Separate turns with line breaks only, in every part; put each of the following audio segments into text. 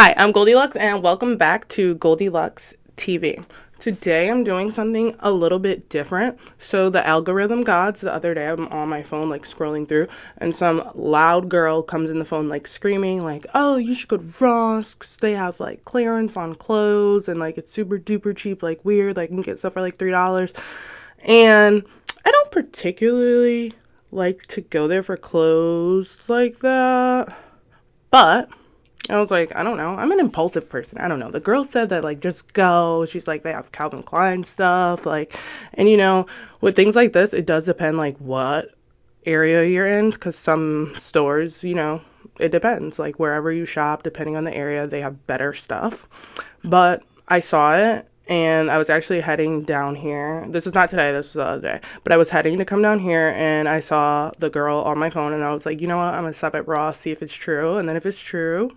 Hi, I'm Goldilocks, and welcome back to Goldilocks TV. Today I'm doing something a little bit different. So the algorithm gods, the other day I'm on my phone like scrolling through and some loud girl comes in the phone like screaming like, "Oh, you should go to Ross they have like clearance on clothes and like it's super duper cheap, like weird, like you can get stuff for like $3." And I don't particularly like to go there for clothes like that. But I was like, I don't know. I'm an impulsive person. I don't know. The girl said that like just go. She's like they have Calvin Klein stuff like and you know, with things like this, it does depend like what area you're in cuz some stores, you know, it depends. Like wherever you shop, depending on the area, they have better stuff. But I saw it and I was actually heading down here. This is not today, this is the other day. But I was heading to come down here and I saw the girl on my phone and I was like, you know what, I'm gonna stop at Ross, see if it's true. And then if it's true,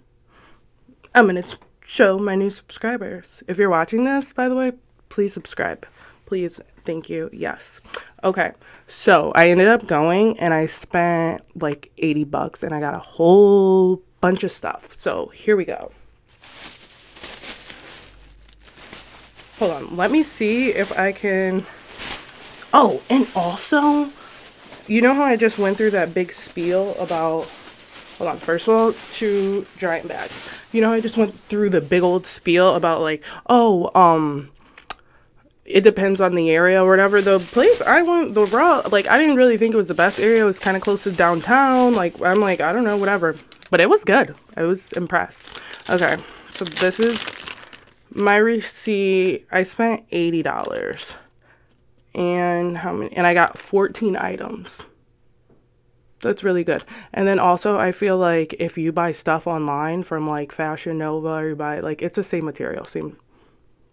I'm going to show my new subscribers. If you're watching this, by the way, please subscribe. Please, thank you. Yes. Okay. So I ended up going and I spent like 80 bucks and I got a whole bunch of stuff. So here we go. Hold on. Let me see if I can. Oh, and also, you know how I just went through that big spiel about hold on first of all two giant bags you know i just went through the big old spiel about like oh um it depends on the area or whatever. The place i went the raw like i didn't really think it was the best area. It was kind of close to downtown. Like i'm like i don't know whatever. But it was good. I was impressed. Okay. So this is my receipt. I spent $80 and how many and i got 14 items that's really good. And then also, I feel like if you buy stuff online from like Fashion Nova or you buy like it's the same material, same.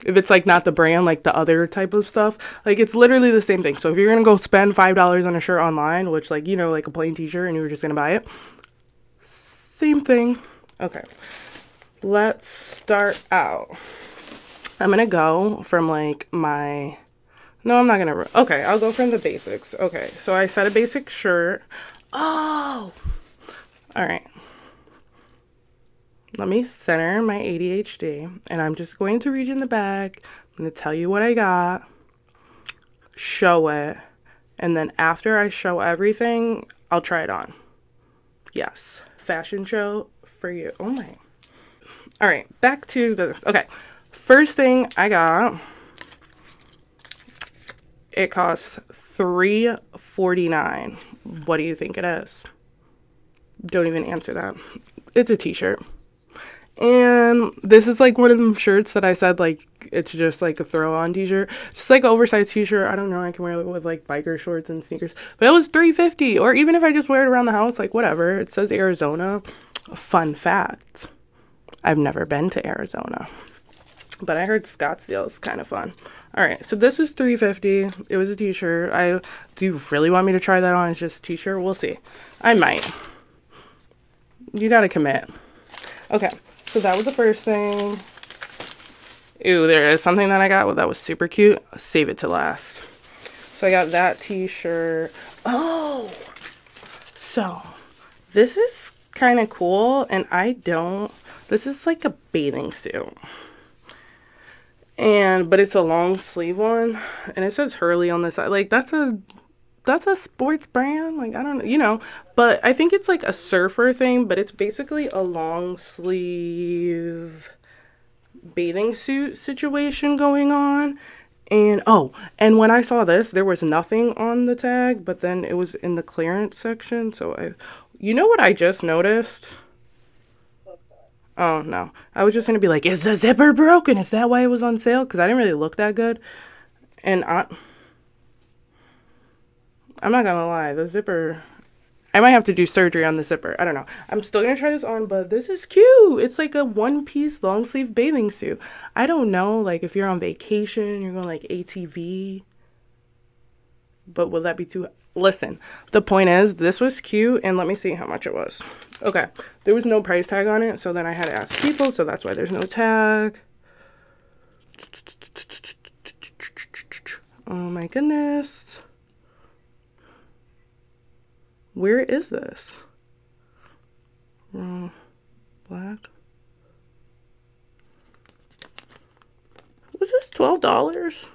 If it's like not the brand, like the other type of stuff, like it's literally the same thing. So if you're gonna go spend five dollars on a shirt online, which like you know like a plain T-shirt, and you were just gonna buy it, same thing. Okay, let's start out. I'm gonna go from like my no, I'm not gonna. Okay, I'll go from the basics. Okay, so I said a basic shirt. Oh! Alright. Let me center my ADHD and I'm just going to reach in the bag. I'm going to tell you what I got, show it, and then after I show everything, I'll try it on. Yes, fashion show for you. Oh my. All right, back to this. Okay, first thing I got, it costs three forty nine. What do you think it is? Don't even answer that. It's a t-shirt. And this is like one of them shirts that I said like it's just like a throw on t-shirt. Just like an oversized t-shirt. I don't know, I can wear it with like biker shorts and sneakers. But it was 350 or even if I just wear it around the house like whatever. It says Arizona. Fun fact. I've never been to Arizona. But I heard Scottsdale is kind of fun. All right, so this is 350. It was a t-shirt. I do you really want me to try that on? It's just a t-shirt. We'll see. I might. You got to commit. Okay. So that was the first thing. Ooh, there is something that I got Well, that was super cute. save it to last. So I got that t-shirt. Oh. So, this is kind of cool and I don't this is like a bathing suit and but it's a long sleeve one and it says Hurley on the side. Like that's a that's a sports brand? Like I don't know you know? But I think it's like a surfer thing but it's basically a long sleeve bathing suit situation going on. And oh and when I saw this there was nothing on the tag but then it was in the clearance section so I you know what I just noticed Oh, no. I was just to be like, is the zipper broken? Is that why it was on sale? Because I didn't really look that good. And I... I'm not to lie. The zipper... I might have to do surgery on the zipper. I don't know. I'm still to try this on, but this is cute. It's like a one-piece long-sleeve bathing suit. I don't know, like, if you're on vacation, you're going, like, ATV. But will that be too... Listen, the point is, this was cute, and let me see how much it was. Okay, there was no price tag on it, so then I had to ask people, so that's why there's no tag. Oh my goodness. Where is this? Uh, black. Was this $12?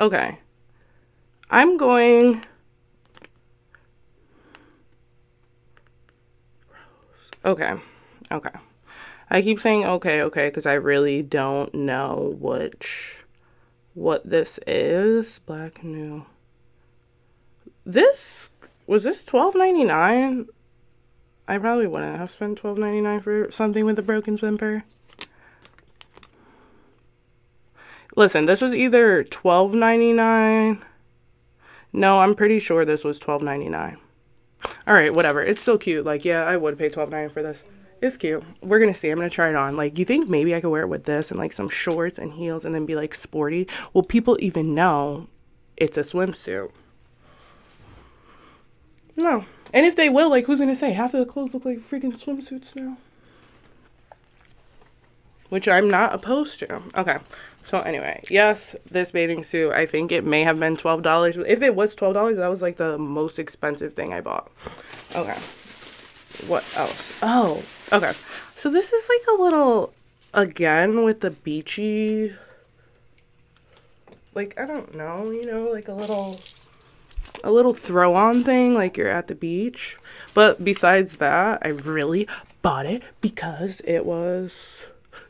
Okay. I'm going Okay. Okay. I keep saying okay, okay, because I really don't know which what this is. Black new. This was this twelve ninety nine? I probably wouldn't have spent twelve ninety nine for something with a broken zipper. Listen, this was either twelve ninety nine. No, I'm pretty sure this was twelve ninety nine. All right, whatever. It's still cute. Like, yeah, I would pay twelve ninety for this. It's cute. We're gonna see. I'm gonna try it on. Like, you think maybe I could wear it with this and like some shorts and heels and then be like sporty? Will people even know it's a swimsuit? No. And if they will, like, who's gonna say? Half of the clothes look like freaking swimsuits now. Which I'm not opposed to. Okay. So anyway, yes, this bathing suit, I think it may have been $12. If it was $12, that was like the most expensive thing I bought. Okay. What else? Oh, okay. So this is like a little, again, with the beachy, like, I don't know, you know, like a little, a little throw on thing, like you're at the beach. But besides that, I really bought it because it was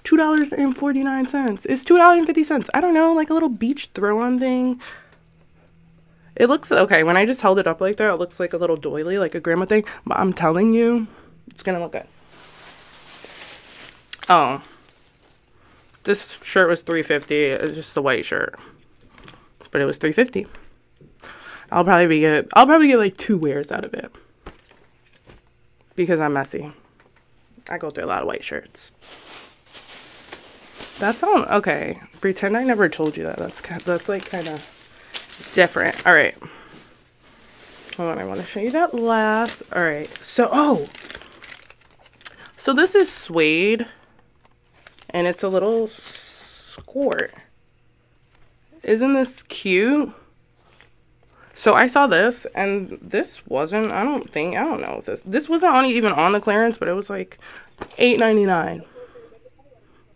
$2.49. It's $2.50. I don't know, like a little beach throw on thing. It looks okay. When I just held it up like that, it looks like a little doily, like a grandma thing. But I'm telling you, it's gonna look good. Oh, this shirt was 350. It's just a white shirt, but it was 350. I'll probably be get. I'll probably get like two wears out of it because I'm messy. I go through a lot of white shirts. That's all. Okay, pretend I never told you that. That's kind. That's like kind of different. All right. Hold on, I want to show you that last. All right. So, oh. So this is suede. And it's a little squirt. Isn't this cute? So I saw this, and this wasn't, I don't think, I don't know this, this wasn't on, even on the clearance, but it was like $8.99.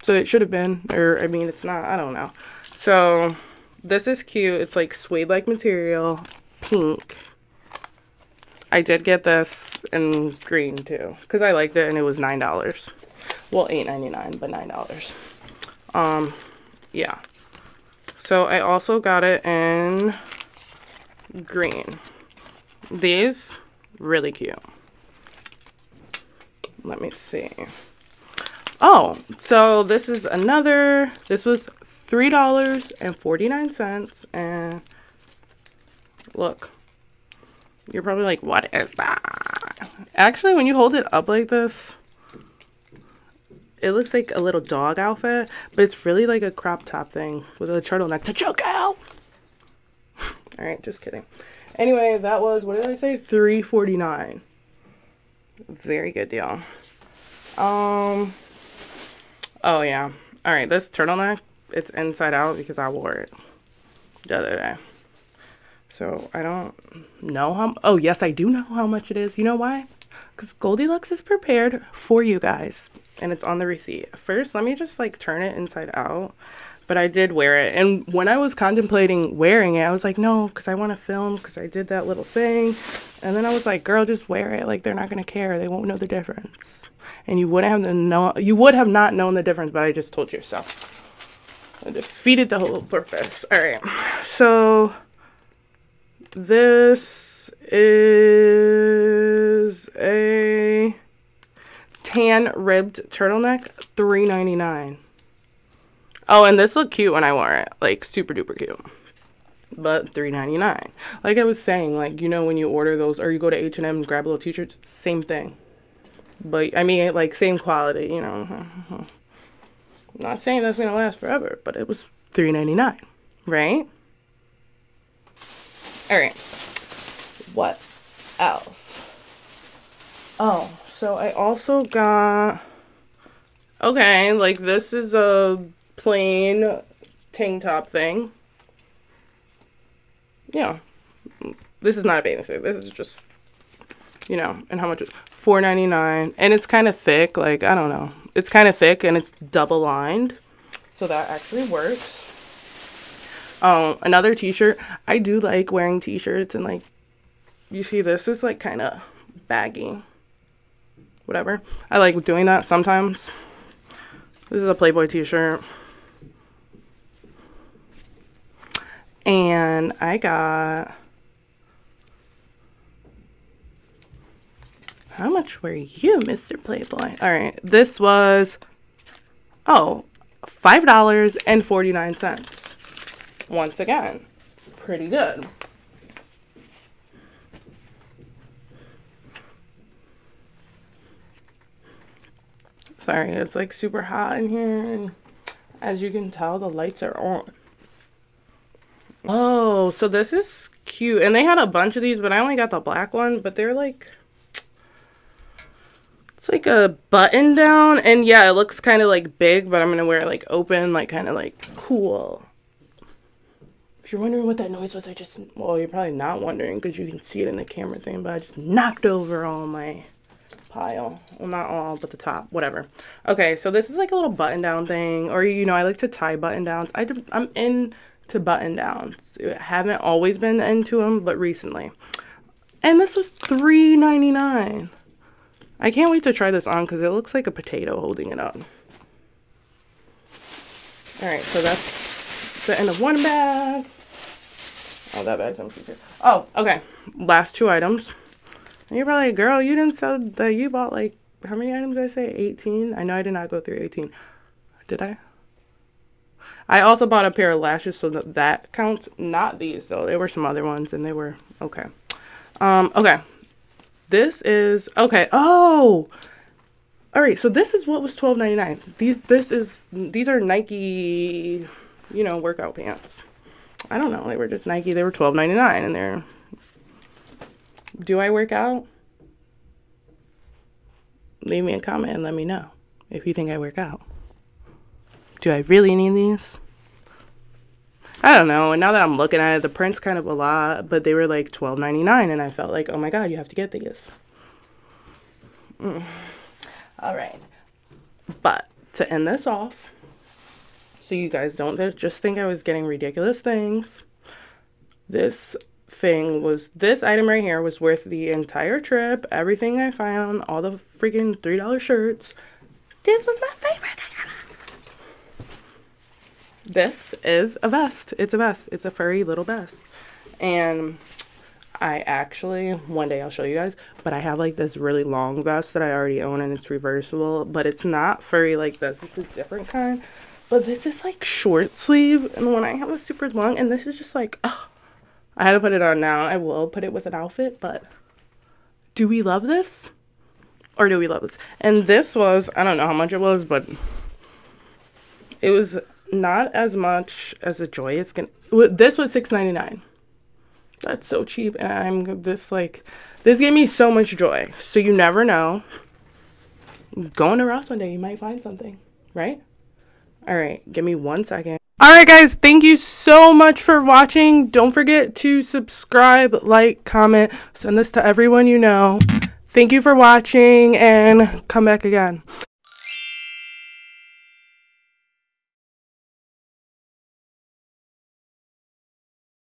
So it should have been, or I mean, it's not, I don't know. So this is cute. It's like suede-like material, pink. I did get this in green too, because I liked it and it was $9. Well, $8.99, but $9. Um, yeah. So I also got it in green. These, really cute. Let me see. Oh, so this is another, this was $3.49 and look, you're probably like, what is that? Actually, when you hold it up like this, it looks like a little dog outfit, but it's really like a crop top thing with a turtleneck to choke out. All right, just kidding. Anyway, that was, what did I say? 349 Very good deal. Um, oh yeah. All right, this turtleneck, it's inside out because I wore it the other day. So I don't know how, oh yes, I do know how much it is. You know why? Because Goldilocks is prepared for you guys and it's on the receipt. First, let me just like turn it inside out. But I did wear it. And when I was contemplating wearing it, I was like, no, because I want to film because I did that little thing. And then I was like, girl, just wear it. Like, they're not going to care. They won't know the difference. And you wouldn't have know, you would have not known the difference, but I just told you so. I defeated the whole purpose. All right. So this is a tan ribbed turtleneck, three ninety nine. Oh, and this looked cute when I wore it, like super duper cute. But three ninety nine. Like I was saying, like you know when you order those or you go to H and grab a little t-shirts, same thing. But I mean, like same quality, you know. I'm not saying that's gonna last forever, but it was three ninety nine, right? All right. What else? Oh, so I also got, okay, like this is a plain tank top thing. Yeah. This is not a bathing suit. This is just, you know, and how much? Four ninety nine, and it's kind of thick. Like I don't know, it's kind of thick and it's double lined, So that actually works. Um, another t-shirt. I do like wearing t-shirts and like you see this is like kind of baggy. Whatever. I like doing that sometimes. This is a Playboy t-shirt. And I got How much were you, Mr. Playboy? All right. This was oh, $5.49. Once again, pretty good. Sorry, it's like super hot in here. And as you can tell, the lights are on. Oh, so this is cute. And they had a bunch of these, but I only got the black one. But they're like... It's like a button down. And yeah, it looks kind of like big, but I'm to wear it like open, like kind of like cool. If you're wondering what that noise was, I just... Well, you're probably not wondering because you can see it in the camera thing. But I just knocked over all my pile. Well, not all, but the top, whatever. Okay, so this is like a little button down thing, or you know, I like to tie button downs. I, I'm into button downs. I haven't always been into them, but recently. And this was $3.99. I can't wait to try this on because it looks like a potato holding it up. Alright, so that's the end of one bag. Oh, that bag's empty too. Oh, okay. Last two items. And you're probably like, girl, you didn't sell that you bought like, how many items did I say? 18? I know I did not go through 18. Did I? I also bought a pair of lashes, so that, that counts. Not these, though. There were some other ones, and they were okay. Um, okay. This is, okay. Oh! All right, so this is what was twelve ninety nine. These, this is, these are Nike, you know, workout pants. I don't know. They were just Nike. They were twelve ninety nine, and they're do I work out? Leave me a comment and let me know if you think I work out. Do I really need these? I don't know. And now that I'm looking at it, the print's kind of a lot, but they were like $12.99 and I felt like, oh my god, you have to get these. Mm. All right. But to end this off, so you guys don't just think I was getting ridiculous things, this thing was this item right here was worth the entire trip, everything I found, all the freaking $3 shirts. This was my favorite This is a vest. It's a vest. It's a furry little vest. And I actually, one day I'll show you guys, but I have like this really long vest that I already own and it's reversible, but it's not furry like this. It's a different kind. But this is like short sleeve and when I have a super long and this is just like, oh, I had to put it on now. I will put it with an outfit, but do we love this? Or do we love this? And this was, I don't know how much it was, but it was not as much as a joy. It's gonna, this was six ninety nine. That's so cheap. And I'm this like, this gave me so much joy. So you never know. Going to Ross one day, you might find something, right? All right, give me one second. Alright guys, thank you so much for watching. Don't forget to subscribe, like, comment, send this to everyone you know. Thank you for watching and come back again.